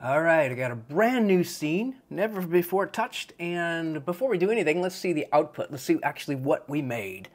All right, I got a brand new scene, never before touched. And before we do anything, let's see the output. Let's see actually what we made.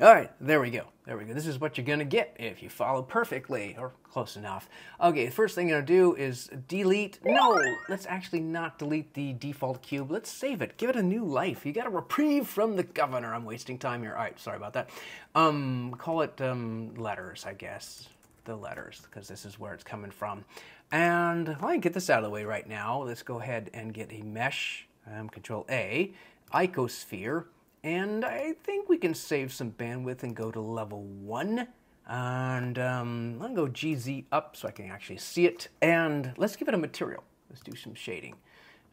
All right, there we go. There we go. This is what you're going to get if you follow perfectly, or close enough. Okay, the first thing I'm going to do is delete. No, let's actually not delete the default cube. Let's save it. Give it a new life. You got a reprieve from the governor. I'm wasting time here. All right, sorry about that. Um, call it um, letters, I guess. The letters, because this is where it's coming from. And I get this out of the way right now. Let's go ahead and get a mesh. Um, control A, icosphere. And I think we can save some bandwidth and go to level one. And um, I'll go GZ up so I can actually see it. And let's give it a material. Let's do some shading.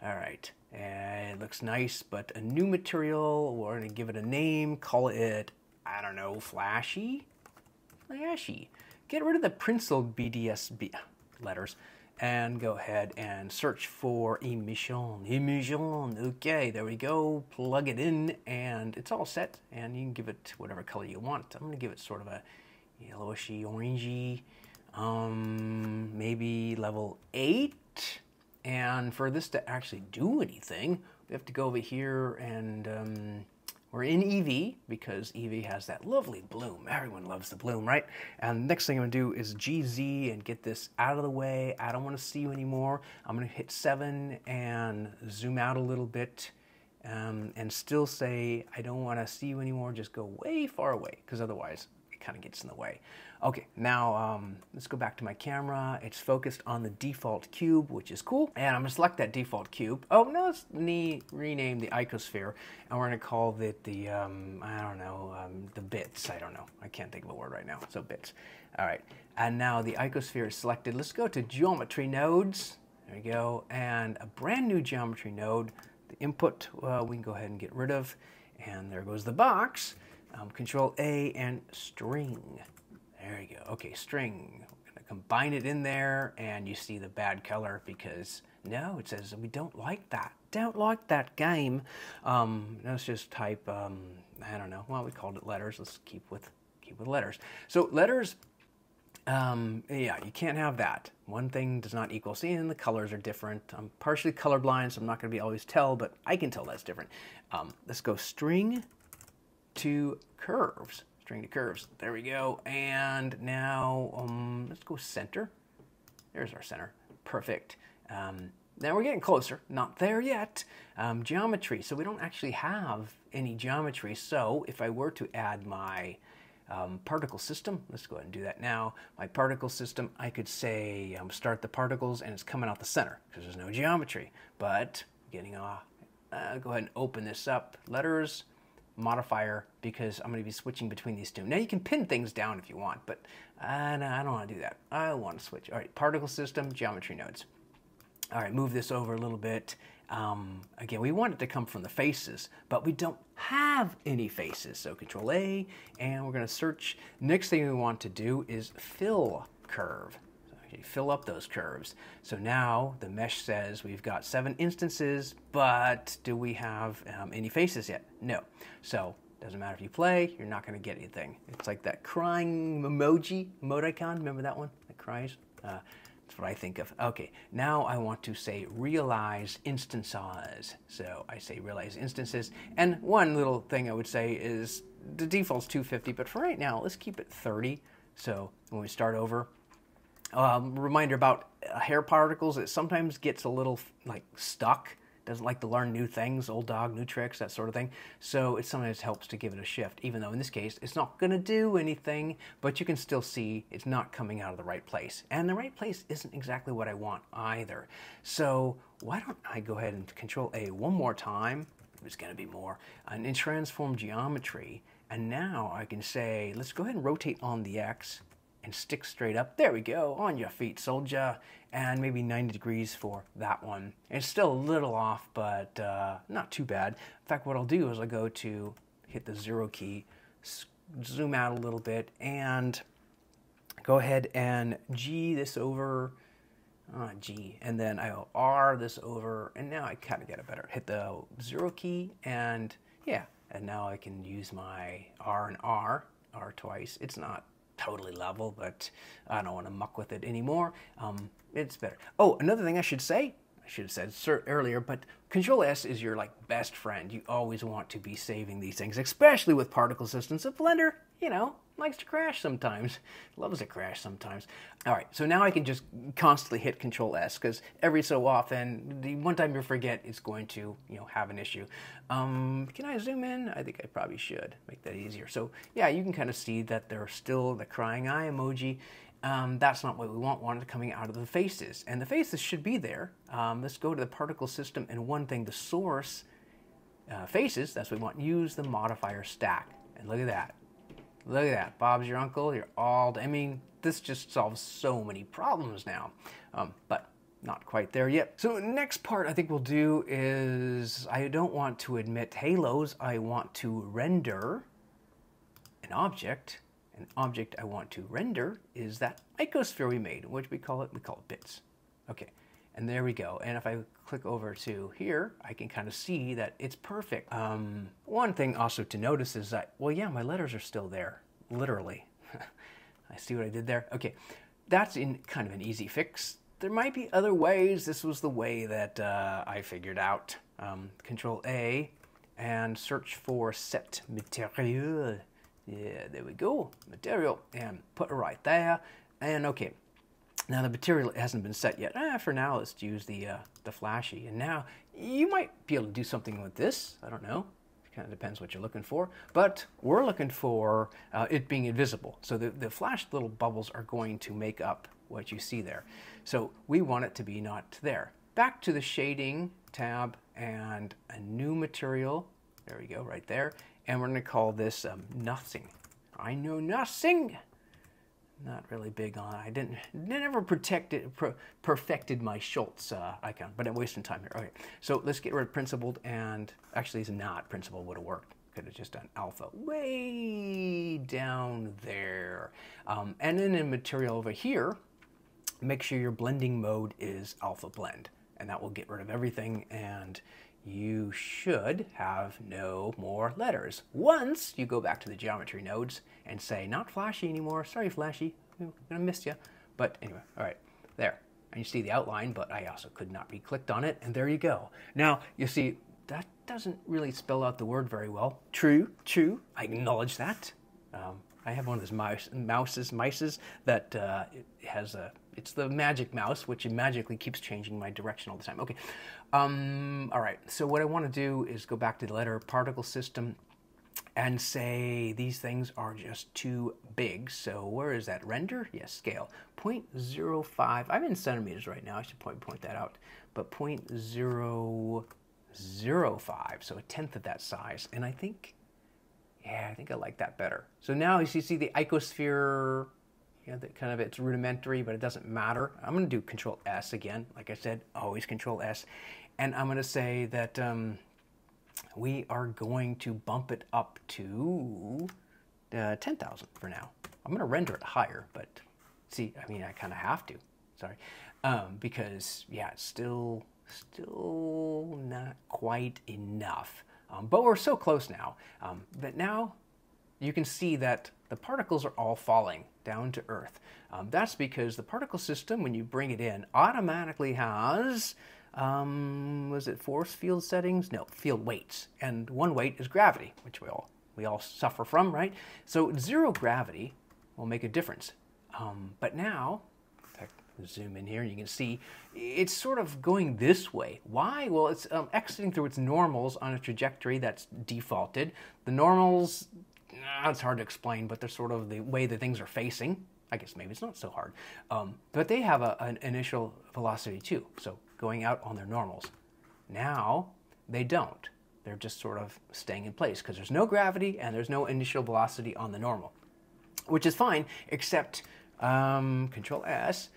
All right. It looks nice, but a new material. We're to give it a name. Call it, I don't know, flashy? Flashy. Get rid of the Pencil BSDF letters and go ahead and search for emission. Emission. Okay, there we go. Plug it in, and it's all set. And you can give it whatever color you want. I'm going to give it sort of a yellowishy, orangey, um, maybe level 8. And for this to actually do anything, we have to go over here and um, we're in Eevee because Eevee has that lovely bloom. Everyone loves the bloom, right? And the next thing I'm gonna do is GZ and get this out of the way. I don't wanna see you anymore. I'm gonna hit seven and zoom out a little bit um, and still say, I don't wanna see you anymore. Just go way far away because otherwise it kind of gets in the way. Okay, now um, let's go back to my camera. It's focused on the default cube, which is cool. And I'm gonna select that default cube. Oh, no, let's rename the icosphere. And we're gonna call it the, um, I don't know, um, the bits. I don't know. I can't think of a word right now. So bits. All right. And now the icosphere is selected. Let's go to geometry nodes. There we go. And a brand new geometry node. The input uh, we can go ahead and get rid of. And there goes the box. Um, control A and string. Okay, string. We're gonna combine it in there, and you see the bad color because no, it says we don't like that. Don't like that game. Um, let's just type. Um, I don't know. Well, we called it letters. Let's keep with keep with letters. So letters. Um, yeah, you can't have that. One thing does not equal. See, and the colors are different. I'm partially colorblind, so I'm not to be always tell, but I can tell that's different. Um, let's go string to curves string to curves. There we go. And now um, let's go center. There's our center. Perfect. Um, now we're getting closer. Not there yet. Um, geometry. So we don't actually have any geometry. So if I were to add my um, particle system, let's go ahead and do that now. My particle system, I could say um, start the particles and it's coming out the center because there's no geometry. But getting off, uh, go ahead and open this up. Letters, modifier because I'm going to be switching between these two. Now you can pin things down if you want, but uh, no, I don't want to do that. I want to switch. All right, particle system, geometry nodes. All right, move this over a little bit. Um, again, we want it to come from the faces, but we don't have any faces. So Control A, and we're going to search. Next thing we want to do is fill curve. Fill up those curves. So now the mesh says we've got seven instances, but do we have um, any faces yet? No. So doesn't matter if you play, you're not going to get anything. It's like that crying emoji, emoticon. Remember that one that cries? Uh, that's what I think of. Okay, now I want to say realize instances. So I say realize instances. And one little thing I would say is the default's 250, but for right now, let's keep it 30. So when we start over, um, reminder about uh, hair particles, it sometimes gets a little like stuck. Doesn't like to learn new things, old dog, new tricks, that sort of thing. So it sometimes helps to give it a shift, even though in this case it's not going to do anything, but you can still see it's not coming out of the right place. And the right place isn't exactly what I want either. So why don't I go ahead and control A one more time? There's going to be more. And in transform geometry, and now I can say, let's go ahead and rotate on the X and stick straight up. There we go, on your feet, soldier. And maybe 90 degrees for that one. It's still a little off, but uh, not too bad. In fact, what I'll do is I'll go to hit the zero key, zoom out a little bit, and go ahead and G this over, uh, G, and then I'll R this over, and now I kind of get it better. Hit the zero key, and yeah, and now I can use my R and R, R twice. It's not totally level, but I don't want to muck with it anymore. Um, it's better. Oh, another thing I should say, I should have said earlier, but Control S is your like best friend. You always want to be saving these things, especially with particle systems. A Blender, you know, likes to crash sometimes, loves to crash sometimes. All right, so now I can just constantly hit Control S because every so often, the one time you forget, it's going to you know have an issue. Um, can I zoom in? I think I probably should make that easier. So yeah, you can kind of see that there's still the crying eye emoji. Um, that's not what we want. We want it coming out of the faces, and the faces should be there. Um, let's go to the particle system, and one thing, the source uh, faces. That's what we want. Use the modifier stack, and look at that. Look at that. Bob's your uncle. You're all. I mean, this just solves so many problems now. Um, but not quite there yet. So next part I think we'll do is I don't want to admit halos. I want to render an object. An object I want to render is that icosphere we made, which we call it, we call it bits. Okay, and there we go. And if I click over to here, I can kind of see that it's perfect. Um, one thing also to notice is that, well, yeah, my letters are still there, literally. I see what I did there. Okay, that's in kind of an easy fix. There might be other ways. This was the way that uh, I figured out. Um, control A and search for set material. Yeah, there we go. Material and put it right there. And okay, now the material hasn't been set yet. Ah, for now, let's use the, uh, the flashy. And now you might be able to do something with this. I don't know. It kind of depends what you're looking for. But we're looking for uh, it being invisible. So the, the flash little bubbles are going to make up what you see there. So we want it to be not there. Back to the shading tab and a new material. There we go, right there. And we're going to call this um, nothing. I know nothing not really big on. I didn't never protected per, perfected my Schultz uh, icon, but I'm wasting time here. Okay, so let's get rid of principled and actually it's not principled would have worked. Could have just done alpha way down there, um, and then in material over here, make sure your blending mode is alpha blend, and that will get rid of everything and you should have no more letters. Once you go back to the geometry nodes and say, not flashy anymore, sorry flashy, I'm gonna miss you. But anyway, all right, there. And you see the outline, but I also could not be clicked on it, and there you go. Now, you see, that doesn't really spell out the word very well. True, true, I acknowledge that. Um, I have one of those mouse, mouses, mices that uh, has a, it's the magic mouse, which magically keeps changing my direction all the time. Okay, um, all right, so what I want to do is go back to the letter particle system and say these things are just too big. So where is that? Render? Yes, scale. 0.05. I'm in centimeters right now. I should point, point that out. But 0.005, so a tenth of that size. And I think yeah, I think I like that better. So now you see the icosphere, you know, that kind of it's rudimentary, but it doesn't matter. I'm going to do Control S again. Like I said, always Control S, and I'm going to say that um, we are going to bump it up to uh, 10,000 for now. I'm going to render it higher, but see, I mean, I kind of have to. Sorry, um, because yeah, it's still still not quite enough. Um, but we're so close now um, that now you can see that the particles are all falling down to Earth. Um, that's because the particle system, when you bring it in, automatically has, um, was it force field settings? No, field weights. And one weight is gravity, which we all, we all suffer from, right? So zero gravity will make a difference. Um, but now zoom in here and you can see it's sort of going this way. Why? Well, it's um, exiting through its normals on a trajectory that's defaulted. The normals, nah, it's hard to explain, but they're sort of the way the things are facing. I guess maybe it's not so hard. Um, but they have a, an initial velocity too, so going out on their normals. Now, they don't. They're just sort of staying in place because there's no gravity and there's no initial velocity on the normal, which is fine, except um, Control S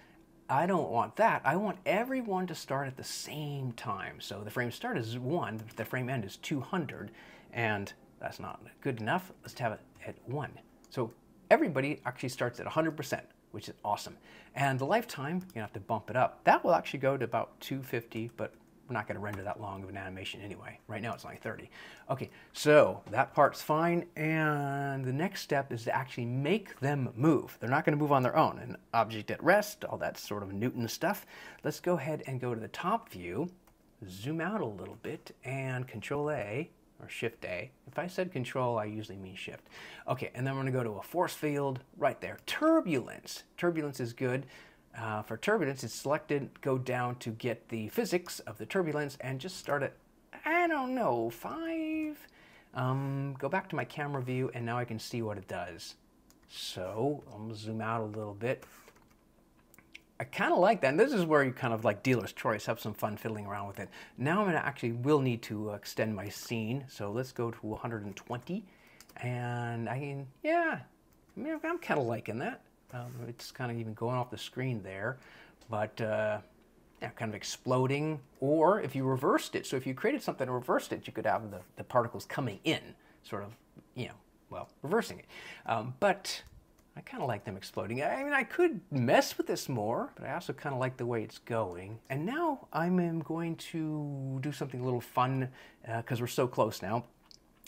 I don't want that. I want everyone to start at the same time. So the frame start is 1, the frame end is 200, and that's not good enough. Let's have it at 1. So everybody actually starts at 100%, which is awesome. And the lifetime, you have to bump it up. That will actually go to about 250, but we're not going to render that long of an animation anyway. Right now it's only 30. Okay, so that part's fine. And the next step is to actually make them move. They're not going to move on their own. An object at rest, all that sort of Newton stuff. Let's go ahead and go to the top view, zoom out a little bit, and Control A or Shift A. If I said Control, I usually mean Shift. Okay, and then we're to go to a force field right there. Turbulence. Turbulence is good. Uh, for turbulence, it's selected, go down to get the physics of the turbulence and just start at, I don't know, five? Um, go back to my camera view and now I can see what it does. So I'm gonna zoom out a little bit. I kind of like that. And this is where you kind of like dealer's choice, have some fun fiddling around with it. Now I'm gonna actually will need to extend my scene. So let's go to 120 and I can, yeah, I mean, I'm kind of liking that. Um, it's kind of even going off the screen there, but uh, yeah, kind of exploding. Or if you reversed it, so if you created something and reversed it, you could have the, the particles coming in, sort of, you know, well, reversing it. Um, but I kind of like them exploding. I mean, I could mess with this more, but I also kind of like the way it's going. And now I'm going to do something a little fun because uh, we're so close now.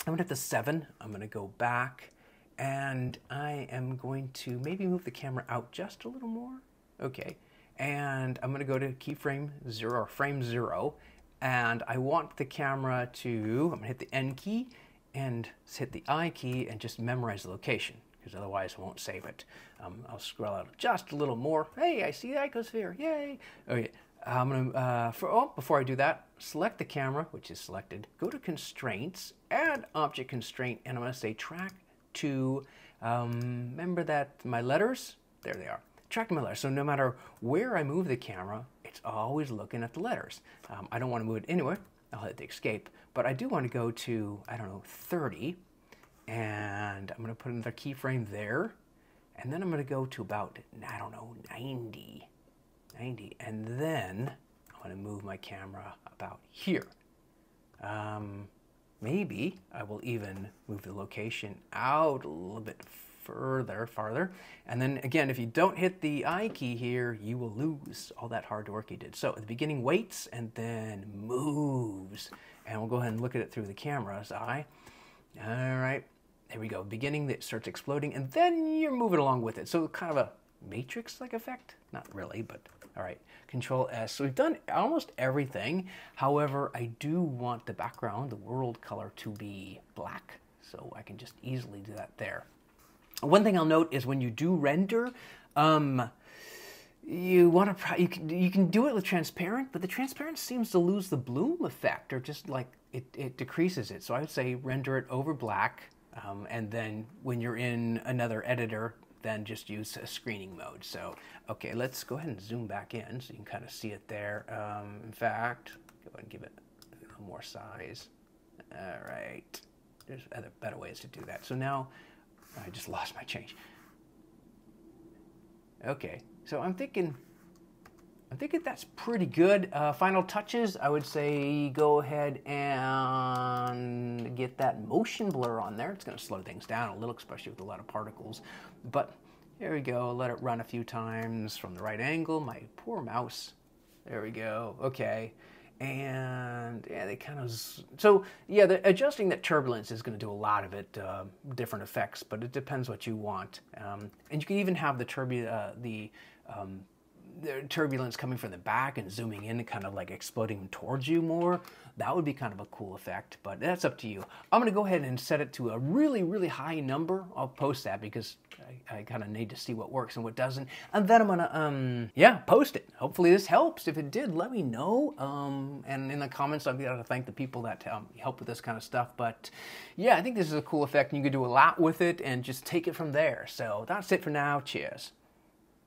I'm to hit the seven. I'm going to go back and I am going to maybe move the camera out just a little more. Okay. And I'm going to go to keyframe zero or frame zero. And I want the camera to, I'm going to hit the N key and hit the I key and just memorize the location because otherwise I won't save it. Um, I'll scroll out just a little more. Hey, I see the icosphere. Yay. Okay. I'm to, uh, for, oh, before I do that, select the camera, which is selected, go to constraints, add object constraint, and I'm to say track to um, remember that my letters, there they are. Track my letters. So no matter where I move the camera, it's always looking at the letters. Um, I don't want to move it anywhere. I'll hit the escape. But I do want to go to, I don't know, 30. And I'm going to put another keyframe there. And then I'm going to go to about, I don't know, 90. 90. And then I'm to move my camera about here. Um, Maybe I will even move the location out a little bit further, farther. And then again, if you don't hit the I key here, you will lose all that hard work you did. So at the beginning, waits and then moves. And we'll go ahead and look at it through the camera's eye. All right, there we go. Beginning that starts exploding, and then you're moving along with it. So kind of a matrix-like effect. Not really, but all right, Control S. So we've done almost everything. However, I do want the background, the world color to be black. So I can just easily do that there. One thing I'll note is when you do render, um, you want to you can, you can do it with transparent, but the transparent seems to lose the bloom effect, or just like it, it decreases it. So I would say render it over black, um, and then when you're in another editor, then just use a screening mode. So, okay, let's go ahead and zoom back in so you can kind of see it there. Um, in fact, go ahead and give it a little more size. All right, there's other better ways to do that. So now, I just lost my change. Okay, so I'm thinking, I'm thinking that's pretty good. Uh, final touches, I would say go ahead and get that motion blur on there. It's going to slow things down a little, especially with a lot of particles. But here we go, let it run a few times from the right angle. My poor mouse. There we go. Okay. And yeah, they kind of so yeah. The, adjusting that turbulence is going to do a lot of it, uh, different effects, but it depends what you want. Um, and you can even have the turbu uh, the um, turbulence coming from the back and zooming in and kind of like exploding towards you more, that would be kind of a cool effect, but that's up to you. I'm gonna go ahead and set it to a really, really high number. I'll post that because I, I kind of need to see what works and what doesn't. And then I'm gonna, um, yeah, post it. Hopefully this helps. If it did, let me know. Um, and in the comments, I'll be able to thank the people that um, help with this kind of stuff. But yeah, I think this is a cool effect and you can do a lot with it and just take it from there. So that's it for now. Cheers.